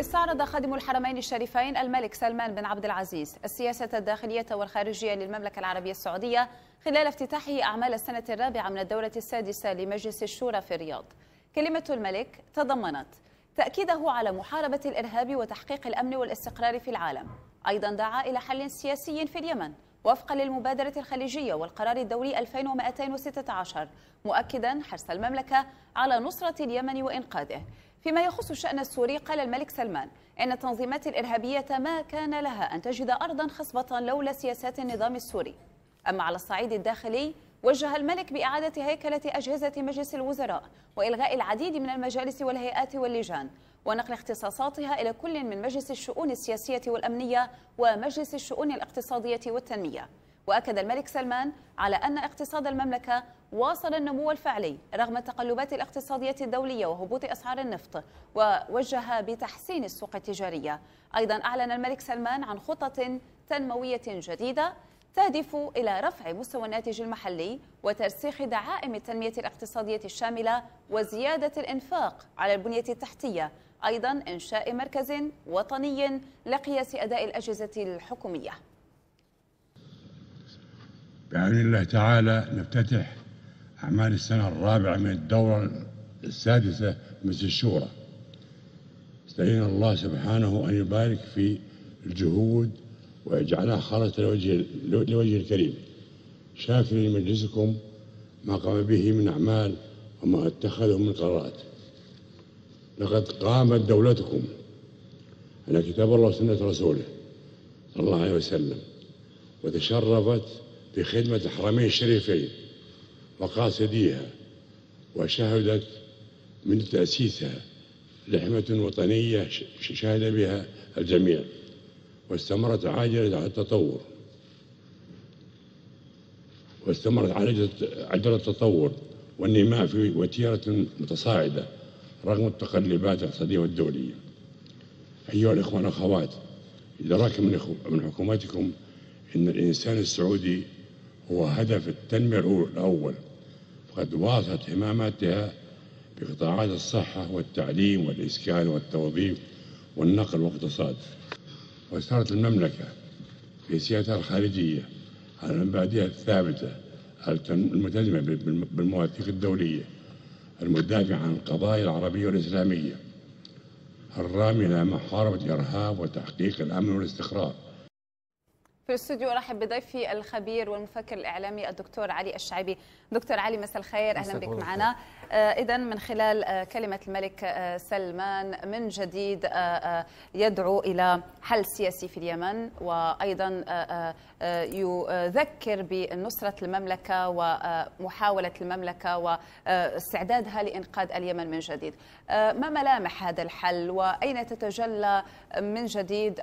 استعرض خادم الحرمين الشريفين الملك سلمان بن عبد العزيز السياسة الداخلية والخارجية للمملكة العربية السعودية خلال افتتاحه أعمال السنة الرابعة من الدورة السادسة لمجلس الشورى في الرياض. كلمة الملك تضمنت تأكيده على محاربة الإرهاب وتحقيق الأمن والاستقرار في العالم. أيضا دعا إلى حل سياسي في اليمن وفقا للمبادرة الخليجية والقرار الدولي 2216 مؤكدا حرص المملكة على نصرة اليمن وإنقاذه. فيما يخص الشأن السوري قال الملك سلمان إن التنظيمات الإرهابية ما كان لها أن تجد أرضا خصبة لولا سياسات النظام السوري. أما على الصعيد الداخلي وجه الملك بإعادة هيكلة أجهزة مجلس الوزراء وإلغاء العديد من المجالس والهيئات واللجان. ونقل اختصاصاتها إلى كل من مجلس الشؤون السياسية والأمنية ومجلس الشؤون الاقتصادية والتنمية. وأكد الملك سلمان على أن اقتصاد المملكة واصل النمو الفعلي رغم التقلبات الاقتصادية الدولية وهبوط أسعار النفط ووجه بتحسين السوق التجارية. أيضا أعلن الملك سلمان عن خطط تنموية جديدة تهدف إلى رفع مستوى الناتج المحلي وترسيخ دعائم التنمية الاقتصادية الشاملة وزيادة الإنفاق على البنية التحتية. أيضا إنشاء مركز وطني لقياس أداء الأجهزة الحكومية. بإذن الله تعالى نفتتح أعمال السنة الرابعة من الدورة السادسة مجلس الشورى. استعين الله سبحانه أن يبارك في الجهود ويجعلها خالصة لوجه, لوجه الكريم. شاكر لمجلسكم ما قام به من أعمال وما اتخذه من قرارات. لقد قامت دولتكم على كتاب الله وسنة رسوله صلى الله عليه وسلم وتشرفت بخدمة الحرمين الشريفين وقاصديها وشهدت من تأسيسها لحمة وطنية شهد بها الجميع واستمرت عاجلة على التطور. واستمرت عجلة التطور والنماء في وتيرة متصاعدة. رغم التقلبات الاقتصادية والدولية. أيها الإخوة والأخوات إدراك من حكومتكم أن الإنسان السعودي هو هدف التنمية الأول فقد واصلت اهتماماتها بقطاعات الصحة والتعليم والإسكان والتوظيف والنقل والاقتصاد. واستمرت المملكة في سياستها الخارجية على المبادئ الثابتة الملتزمة بالمواثيق الدولية. المدافع عن القضايا العربية والإسلامية. الرامي إلى محاربة الإرهاب وتحقيق الأمن والاستقرار. في الاستوديو ارحب بضيفي الخبير والمفكر الاعلامي الدكتور علي الشعيبي. دكتور علي مساء الخير. أهلا بك معنا. آه اذا من خلال آه كلمة الملك آه سلمان من جديد يدعو إلى حل سياسي في اليمن وأيضا يذكر بنصرة المملكة ومحاولة المملكة واستعدادها لإنقاذ اليمن من جديد. ما ملامح هذا الحل؟ وأين تتجلى من جديد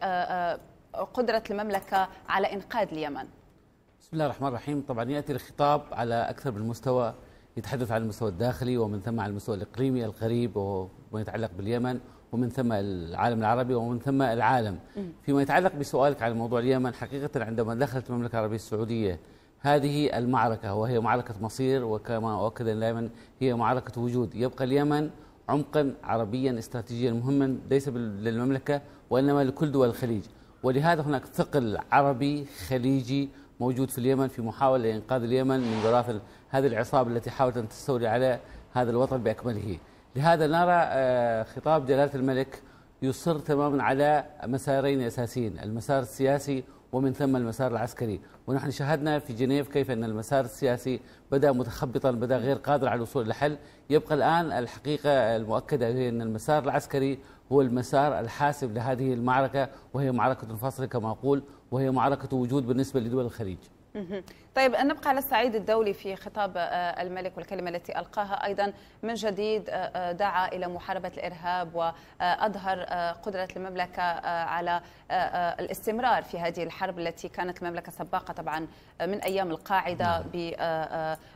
قدرة المملكة على إنقاذ اليمن. بسم الله الرحمن الرحيم. طبعا يأتي الخطاب على أكثر من مستوى يتحدث عن المستوى الداخلي ومن ثم على المستوى الإقليمي القريب وما يتعلق باليمن ومن ثم العالم العربي ومن ثم العالم. فيما يتعلق بسؤالك على موضوع اليمن حقيقة عندما دخلت المملكة العربية السعودية هذه المعركة وهي معركة مصير وكما أؤكد دائما هي معركة وجود. يبقى اليمن عمقا عربيا استراتيجيا مهما ليس للمملكة وإنما لكل دول الخليج. ولهذا هناك ثقل عربي خليجي موجود في اليمن في محاولة لإنقاذ اليمن من براثن هذه العصابة التي حاولت أن تستولي على هذا الوطن بأكمله. لهذا نرى خطاب جلالة الملك يصر تماما على مسارين أساسيين المسار السياسي ومن ثم المسار العسكري. ونحن شاهدنا في جنيف كيف أن المسار السياسي بدأ متخبطا بدأ غير قادر على الوصول إلى حل. يبقى الآن الحقيقة المؤكدة هي أن المسار العسكري هو المسار الحاسم لهذه المعركة وهي معركة الفصل كما أقول وهي معركة وجود بالنسبة لدول الخليج. طيب نبقى على الصعيد الدولي في خطاب الملك والكلمة التي ألقاها أيضا. من جديد دعا إلى محاربة الإرهاب وأظهر قدرة المملكة على الاستمرار في هذه الحرب التي كانت المملكة سباقة طبعا من أيام القاعدة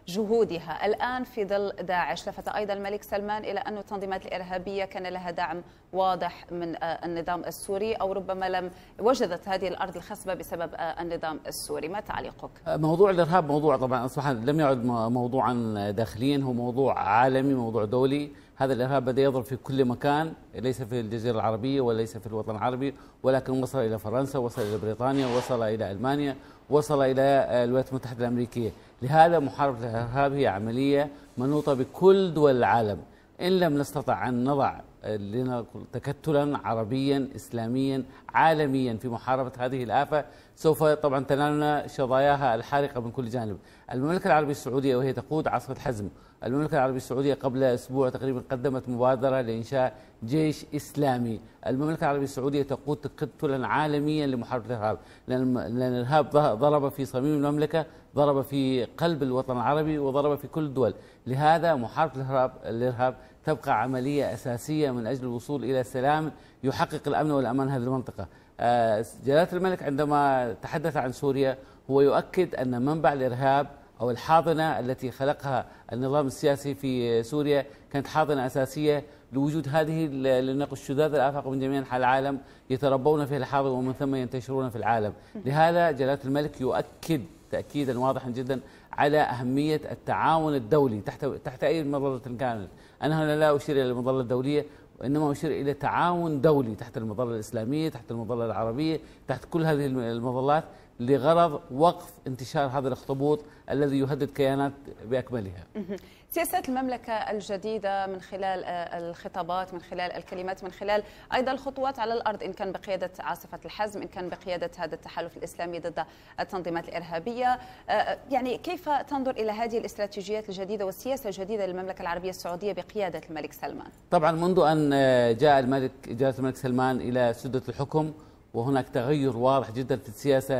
بجهودها الآن في ظل داعش لفت أيضا الملك سلمان إلى أن التنظيمات الإرهابية كان لها دعم واضح من النظام السوري أو ربما لم وجدت هذه الأرض الخصبة بسبب النظام السوري. ما تعليقك؟ موضوع الإرهاب موضوع طبعا اصبح لم يعد موضوعا داخليا هو موضوع عالمي موضوع دولي. هذا الإرهاب بدأ يضرب في كل مكان ليس في الجزيرة العربية وليس في الوطن العربي ولكن وصل إلى فرنسا وصل إلى بريطانيا وصل إلى ألمانيا وصل إلى الولايات المتحدة الأمريكية. لهذا محاربة الإرهاب هي عملية منوطة بكل دول العالم. إن لم نستطع أن نضع تكتلا عربيا إسلاميا عالميا في محاربة هذه الآفة. سوف طبعا تنالنا شظاياها الحارقة من كل جانب. المملكة العربية السعودية وهي تقود عاصفة حزم المملكة العربية السعودية قبل أسبوع تقريبا قدمت مبادرة لإنشاء جيش إسلامي. المملكة العربية السعودية تقود تكتلا عالميا لمحاربة الإرهاب. لأن الإرهاب ضرب في صميم المملكة ضرب في قلب الوطن العربي وضرب في كل الدول. لهذا محاربة الإرهاب, الإرهاب تبقى عملية أساسية من أجل الوصول إلى سلام يحقق الأمن والأمان هذه المنطقة. آه، جلالة الملك عندما تحدث عن سوريا هو يؤكد أن منبع الإرهاب أو الحاضنة التي خلقها النظام السياسي في سوريا كانت حاضنة أساسية لوجود هذه الشذاذ الآفاق من جميع أنحاء العالم يتربون في الحاضر ومن ثم ينتشرون في العالم. لهذا جلالة الملك يؤكد تأكيدا واضحا جدا على أهمية التعاون الدولي تحت تحت أي مظلة كانت أنا هنا لا أشير إلى المظلة الدولية وإنما أشير إلى تعاون دولي تحت المظلة الإسلامية تحت المظلة العربية تحت كل هذه المظلات. لغرض وقف انتشار هذا الاخطبوط الذي يهدد كيانات بأكملها. سياسات المملكة الجديدة من خلال آه، الخطابات من خلال الكلمات من خلال أيضا الخطوات على الأرض إن كان بقيادة عاصفة الحزم إن كان بقيادة هذا التحالف الإسلامي ضد التنظيمات الإرهابية آه، يعني كيف تنظر إلى هذه الاستراتيجيات الجديدة والسياسة الجديدة للمملكة العربية السعودية بقيادة الملك سلمان؟ طبعا منذ أن آه، جاء الملك جلاله الملك سلمان إلى سدة الحكم وهناك تغير واضح جدا في السياسة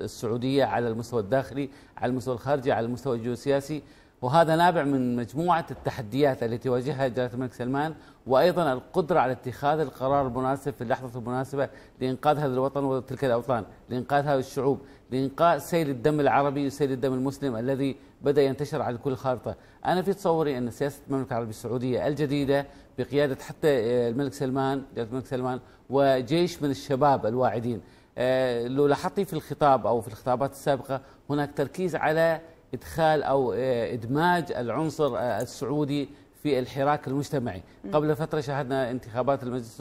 السعودية على المستوى الداخلي على المستوى الخارجي على المستوى الجيوسياسي. وهذا نابع من مجموعة التحديات التي تواجهها جلالة الملك سلمان وأيضا القدرة على اتخاذ القرار المناسب في اللحظة المناسبة لإنقاذ هذا الوطن وتلك الأوطان لإنقاذ هذه الشعوب لإنقاذ سيل الدم العربي وسيل الدم المسلم الذي بدأ ينتشر على كل خارطة. أنا في تصوري أن سياسة المملكة العربية السعودية الجديدة بقيادة حتى الملك سلمان جلالة الملك سلمان وجيش من الشباب الواعدين. آه، لو لاحظتي في الخطاب أو في الخطابات السابقة هناك تركيز على إدخال أو آه، إدماج العنصر آه، السعودي في الحراك المجتمعي. قبل فترة شاهدنا انتخابات المجلس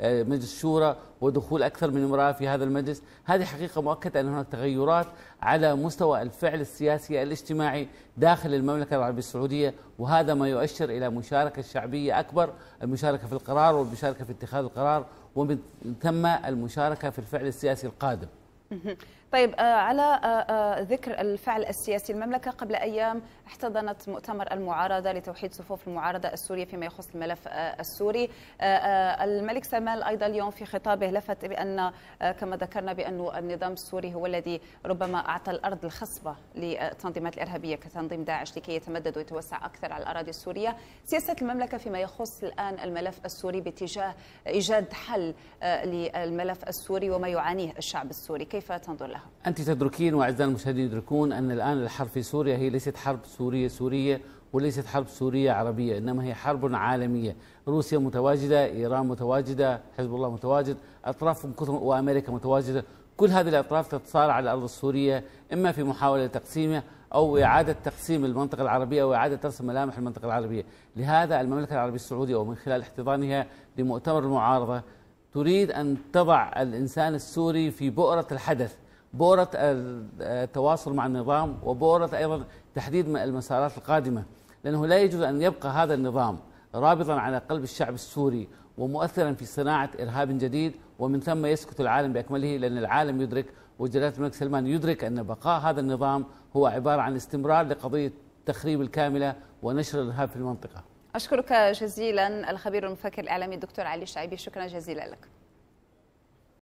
مجلس الشورى ودخول أكثر من امرأة في هذا المجلس. هذه حقيقة مؤكدة أن هناك تغيرات على مستوى الفعل السياسي الاجتماعي داخل المملكة العربية السعودية وهذا ما يؤشر إلى مشاركة شعبية أكبر المشاركة في القرار والمشاركة في اتخاذ القرار ومن ثم المشاركة في الفعل السياسي القادم. طيب آه، على آه، آه، ذكر الفعل السياسي المملكة قبل أيام احتضنت مؤتمر المعارضة لتوحيد صفوف المعارضة السورية فيما يخص الملف السوري. الملك سلمان أيضا اليوم في خطابه لفت بأن كما ذكرنا بأن النظام السوري هو الذي ربما أعطى الأرض الخصبة للتنظيمات الإرهابية كتنظيم داعش لكي يتمدد ويتوسع أكثر على الأراضي السورية. سياسة المملكة فيما يخص الآن الملف السوري باتجاه إيجاد حل للملف السوري وما يعانيه الشعب السوري. كيف تنظر؟ أنت تدركين وأعزائي المشاهدين يدركون أن الآن الحرب في سوريا هي ليست حرب سورية سورية وليست حرب سورية عربية إنما هي حرب عالمية. روسيا متواجدة إيران متواجدة حزب الله متواجد أطراف وأمريكا متواجدة. كل هذه الأطراف تتصارع على الأرض السورية إما في محاولة تقسيمها أو إعادة تقسيم المنطقة العربية أو إعادة رسم ملامح المنطقة العربية. لهذا المملكة العربية السعودية ومن خلال احتضانها لمؤتمر المعارضة تريد أن تضع الإنسان السوري في بؤرة الحدث. بؤرة التواصل مع النظام وبؤرة أيضا تحديد المسارات القادمة لأنه لا يجوز أن يبقى هذا النظام رابطا على قلب الشعب السوري ومؤثرا في صناعة إرهاب جديد ومن ثم يسكت العالم بأكمله لأن العالم يدرك وجلالة الملك سلمان يدرك أن بقاء هذا النظام هو عبارة عن استمرار لقضية التخريب الكاملة ونشر الإرهاب في المنطقة. أشكرك جزيلا الخبير المفكر الإعلامي الدكتور علي الشعيبي شكرا جزيلا لك.